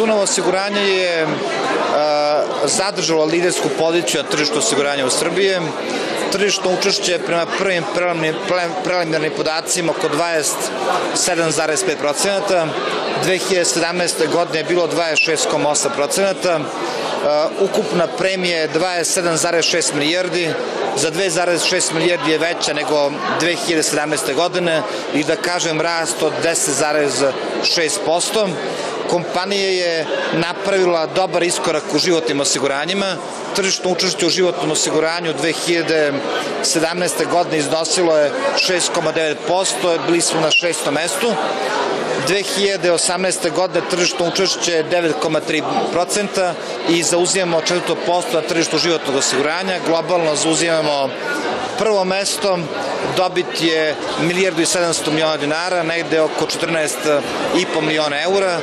Dunav osiguranje je zadržalo lidersku poziciju na tržištu osiguranja u Srbije. Tržišno učešće prema prvim preliminarnim podacima oko 27,5%. 2017. godine je bilo 26,8%. Ukupna premija je 27,6 milijardi, za 2,6 milijardi je veća nego 2017. godine i da kažem rast od 10,6%. Kompanija je napravila dobar iskorak u životnim osiguranjima. Tržišno učešće u životnom osiguranju 2017. godine iznosilo je 6,9%, bili smo na šestom mestu. 2018. godine tržišno učešće je 9,3% i zauzimamo četvrto posto na tržištu životnog osiguranja. Globalno zauzimamo prvo mesto, dobit je milijardu i 700 miliona dinara, negde oko 14,5 miliona eura,